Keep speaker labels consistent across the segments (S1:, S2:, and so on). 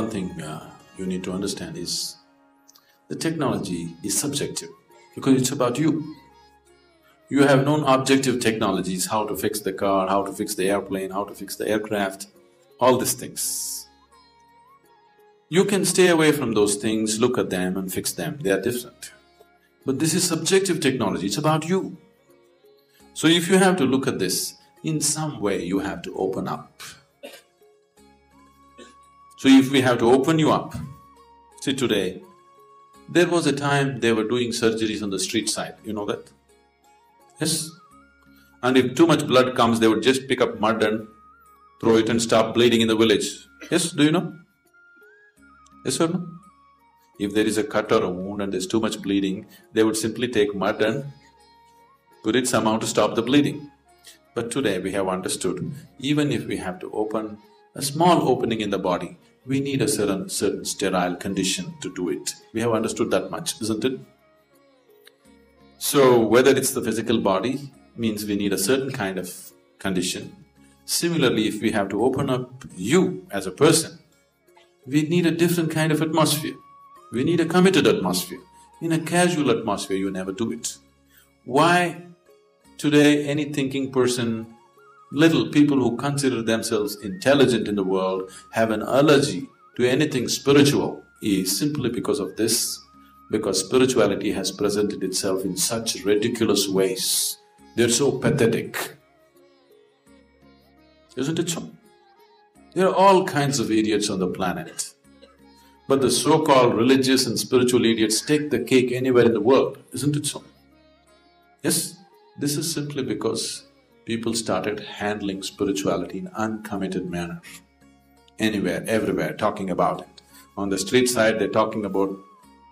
S1: one thing uh, you need to understand is the technology is subjective because it's about you. You have known objective technologies, how to fix the car, how to fix the airplane, how to fix the aircraft, all these things. You can stay away from those things, look at them and fix them, they are different. But this is subjective technology, it's about you. So if you have to look at this, in some way you have to open up. So if we have to open you up, see today, there was a time they were doing surgeries on the street side, you know that? Yes? And if too much blood comes, they would just pick up mud and throw it and stop bleeding in the village. Yes, do you know? Yes or no? If there is a cut or a wound and there's too much bleeding, they would simply take mud and put it somehow to stop the bleeding. But today we have understood, even if we have to open a small opening in the body, we need a certain, certain sterile condition to do it. We have understood that much, isn't it? So, whether it's the physical body, means we need a certain kind of condition. Similarly, if we have to open up you as a person, we need a different kind of atmosphere. We need a committed atmosphere. In a casual atmosphere, you never do it. Why today any thinking person little people who consider themselves intelligent in the world have an allergy to anything spiritual is simply because of this, because spirituality has presented itself in such ridiculous ways. They're so pathetic. Isn't it so? There are all kinds of idiots on the planet. But the so-called religious and spiritual idiots take the cake anywhere in the world, isn't it so? Yes? This is simply because people started handling spirituality in uncommitted manner. Anywhere, everywhere, talking about it. On the street side, they're talking about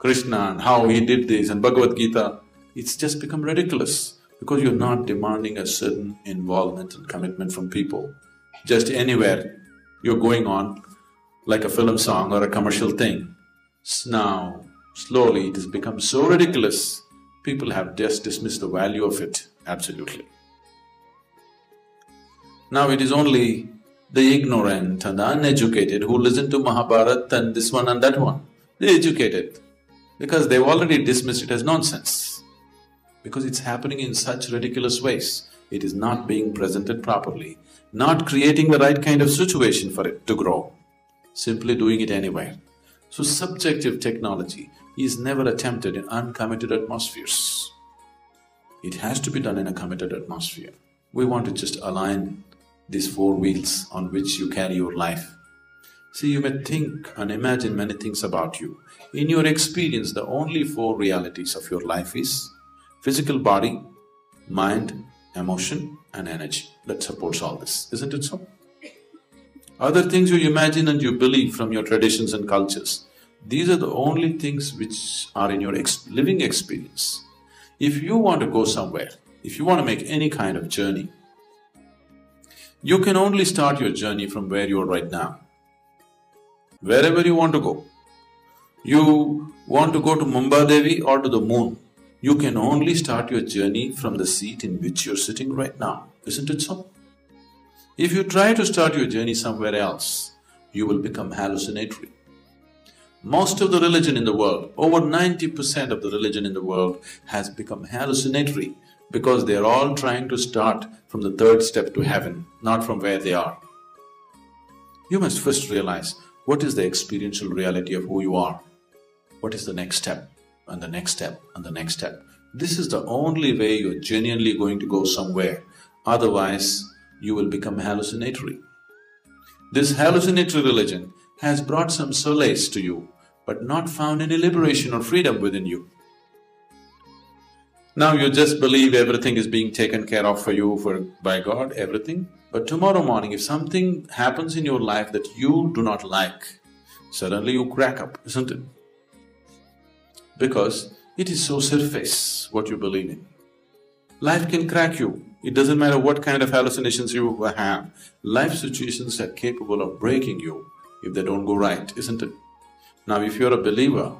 S1: Krishna and how he did this and Bhagavad Gita. It's just become ridiculous because you're not demanding a certain involvement and commitment from people. Just anywhere you're going on like a film song or a commercial thing. Now, slowly it has become so ridiculous, people have just dismissed the value of it, absolutely. Now it is only the ignorant and the uneducated who listen to Mahabharata and this one and that one. They're educated because they've already dismissed it as nonsense. Because it's happening in such ridiculous ways, it is not being presented properly, not creating the right kind of situation for it to grow, simply doing it anyway. So subjective technology is never attempted in uncommitted atmospheres. It has to be done in a committed atmosphere. We want to just align these four wheels on which you carry your life. See, you may think and imagine many things about you. In your experience, the only four realities of your life is physical body, mind, emotion and energy that supports all this, isn't it so? Other things you imagine and you believe from your traditions and cultures, these are the only things which are in your ex living experience. If you want to go somewhere, if you want to make any kind of journey, you can only start your journey from where you are right now. Wherever you want to go. You want to go to Mumbadevi or to the moon, you can only start your journey from the seat in which you're sitting right now, isn't it so? If you try to start your journey somewhere else, you will become hallucinatory. Most of the religion in the world, over ninety percent of the religion in the world has become hallucinatory because they're all trying to start from the third step to heaven, not from where they are. You must first realize what is the experiential reality of who you are. What is the next step, and the next step, and the next step. This is the only way you're genuinely going to go somewhere, otherwise you will become hallucinatory. This hallucinatory religion has brought some solace to you, but not found any liberation or freedom within you. Now you just believe everything is being taken care of for you for… by God, everything. But tomorrow morning, if something happens in your life that you do not like, suddenly you crack up, isn't it? Because it is so surface what you believe in. Life can crack you, it doesn't matter what kind of hallucinations you have. Life situations are capable of breaking you if they don't go right, isn't it? Now if you're a believer,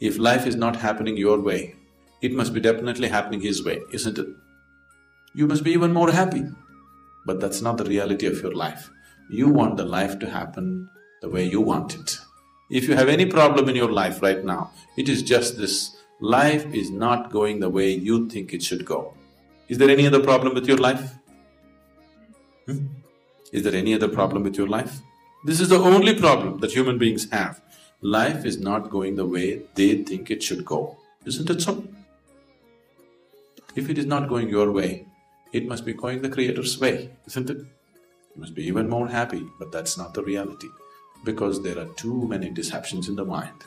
S1: if life is not happening your way, it must be definitely happening his way, isn't it? You must be even more happy. But that's not the reality of your life. You want the life to happen the way you want it. If you have any problem in your life right now, it is just this, life is not going the way you think it should go. Is there any other problem with your life? Hmm? Is there any other problem with your life? This is the only problem that human beings have. Life is not going the way they think it should go, isn't it so? If it is not going your way, it must be going the Creator's way, isn't it? You must be even more happy, but that's not the reality because there are too many deceptions in the mind.